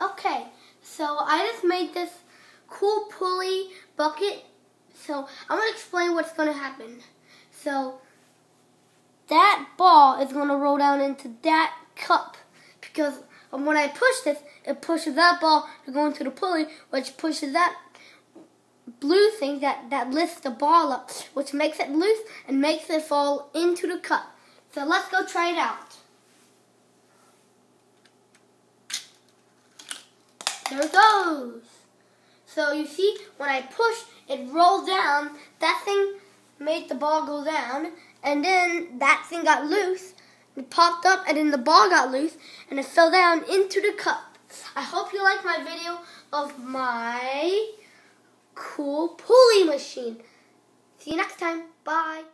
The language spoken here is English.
Okay, so I just made this cool pulley bucket. So I'm going to explain what's going to happen. So that ball is going to roll down into that cup because when I push this, it pushes that ball to go into the pulley, which pushes that blue thing that, that lifts the ball up, which makes it loose and makes it fall into the cup. So let's go try it out. There it goes. So you see, when I push, it rolled down. That thing made the ball go down. And then that thing got loose. It popped up and then the ball got loose and it fell down into the cup. I hope you like my video of my cool pulley machine. See you next time. Bye.